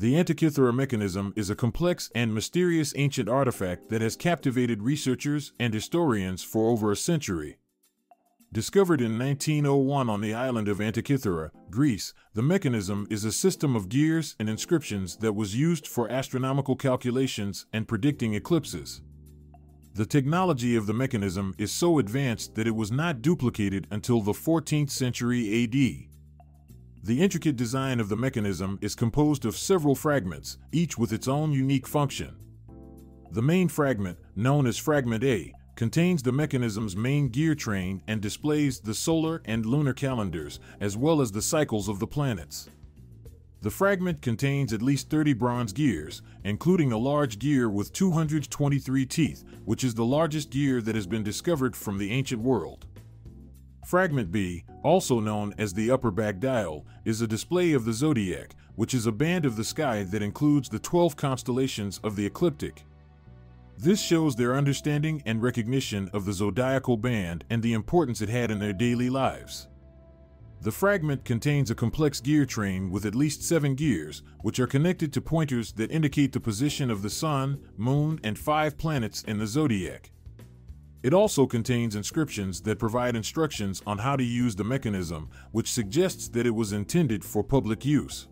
The Antikythera mechanism is a complex and mysterious ancient artifact that has captivated researchers and historians for over a century. Discovered in 1901 on the island of Antikythera, Greece, the mechanism is a system of gears and inscriptions that was used for astronomical calculations and predicting eclipses. The technology of the mechanism is so advanced that it was not duplicated until the 14th century AD. The intricate design of the mechanism is composed of several fragments, each with its own unique function. The main fragment, known as Fragment A, contains the mechanism's main gear train and displays the solar and lunar calendars, as well as the cycles of the planets. The fragment contains at least 30 bronze gears, including a large gear with 223 teeth, which is the largest gear that has been discovered from the ancient world. Fragment B, also known as the upper back dial, is a display of the zodiac, which is a band of the sky that includes the 12 constellations of the ecliptic. This shows their understanding and recognition of the zodiacal band and the importance it had in their daily lives. The fragment contains a complex gear train with at least seven gears, which are connected to pointers that indicate the position of the Sun, Moon, and five planets in the zodiac. It also contains inscriptions that provide instructions on how to use the mechanism, which suggests that it was intended for public use.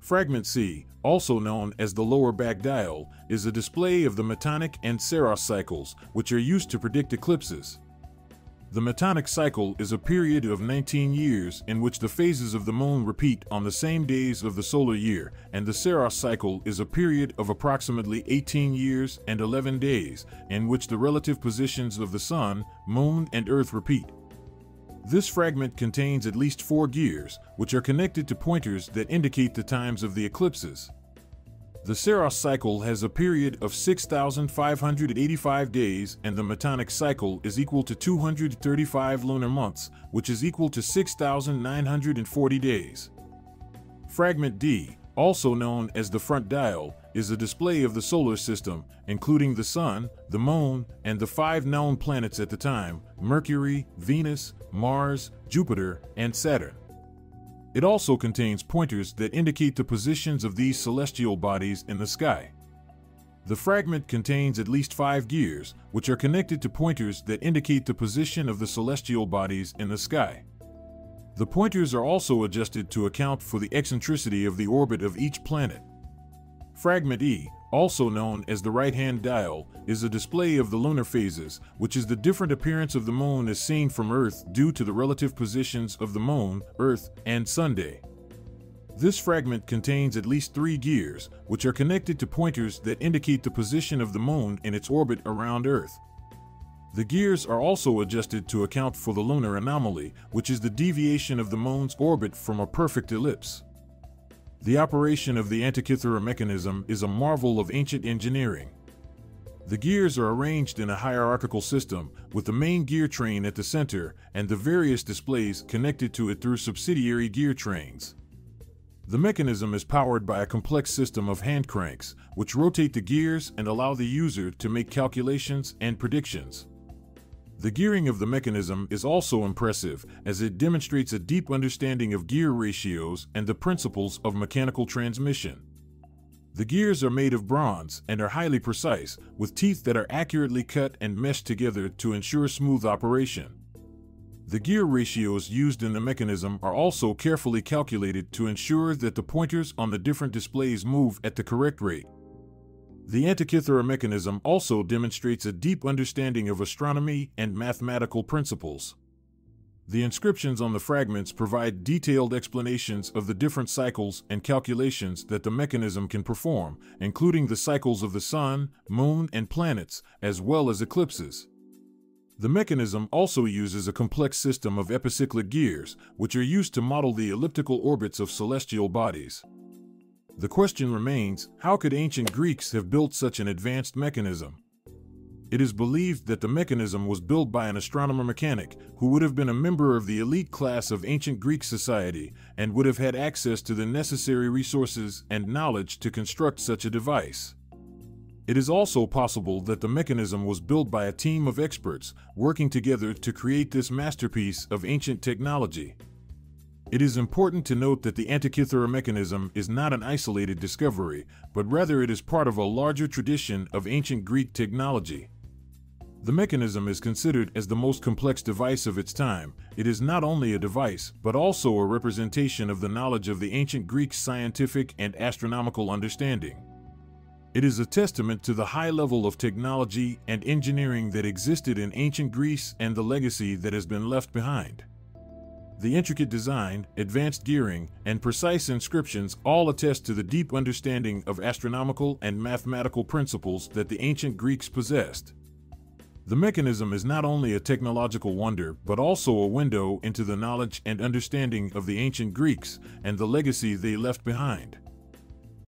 Fragment C, also known as the lower back dial, is a display of the Metonic and Saros cycles, which are used to predict eclipses. The Metonic cycle is a period of 19 years in which the phases of the moon repeat on the same days of the solar year, and the Saros cycle is a period of approximately 18 years and 11 days in which the relative positions of the sun, moon, and earth repeat. This fragment contains at least four gears, which are connected to pointers that indicate the times of the eclipses. The Saros cycle has a period of 6,585 days, and the Metonic cycle is equal to 235 lunar months, which is equal to 6,940 days. Fragment D, also known as the front dial, is a display of the solar system, including the Sun, the Moon, and the five known planets at the time Mercury, Venus, Mars, Jupiter, and Saturn. It also contains pointers that indicate the positions of these celestial bodies in the sky. The fragment contains at least five gears, which are connected to pointers that indicate the position of the celestial bodies in the sky. The pointers are also adjusted to account for the eccentricity of the orbit of each planet. Fragment E, also known as the right-hand dial, is a display of the lunar phases, which is the different appearance of the moon as seen from Earth due to the relative positions of the moon, Earth, and Sunday. This fragment contains at least three gears, which are connected to pointers that indicate the position of the moon in its orbit around Earth. The gears are also adjusted to account for the lunar anomaly, which is the deviation of the moon's orbit from a perfect ellipse. The operation of the Antikythera mechanism is a marvel of ancient engineering. The gears are arranged in a hierarchical system, with the main gear train at the center and the various displays connected to it through subsidiary gear trains. The mechanism is powered by a complex system of hand cranks, which rotate the gears and allow the user to make calculations and predictions. The gearing of the mechanism is also impressive as it demonstrates a deep understanding of gear ratios and the principles of mechanical transmission. The gears are made of bronze and are highly precise, with teeth that are accurately cut and meshed together to ensure smooth operation. The gear ratios used in the mechanism are also carefully calculated to ensure that the pointers on the different displays move at the correct rate. The Antikythera mechanism also demonstrates a deep understanding of astronomy and mathematical principles. The inscriptions on the fragments provide detailed explanations of the different cycles and calculations that the mechanism can perform, including the cycles of the Sun, Moon, and planets, as well as eclipses. The mechanism also uses a complex system of epicyclic gears, which are used to model the elliptical orbits of celestial bodies. The question remains, how could ancient Greeks have built such an advanced mechanism? It is believed that the mechanism was built by an astronomer mechanic who would have been a member of the elite class of ancient Greek society and would have had access to the necessary resources and knowledge to construct such a device. It is also possible that the mechanism was built by a team of experts working together to create this masterpiece of ancient technology. It is important to note that the Antikythera mechanism is not an isolated discovery, but rather it is part of a larger tradition of ancient Greek technology. The mechanism is considered as the most complex device of its time. It is not only a device, but also a representation of the knowledge of the ancient Greeks' scientific and astronomical understanding. It is a testament to the high level of technology and engineering that existed in ancient Greece and the legacy that has been left behind. The intricate design, advanced gearing, and precise inscriptions all attest to the deep understanding of astronomical and mathematical principles that the ancient Greeks possessed. The mechanism is not only a technological wonder, but also a window into the knowledge and understanding of the ancient Greeks and the legacy they left behind.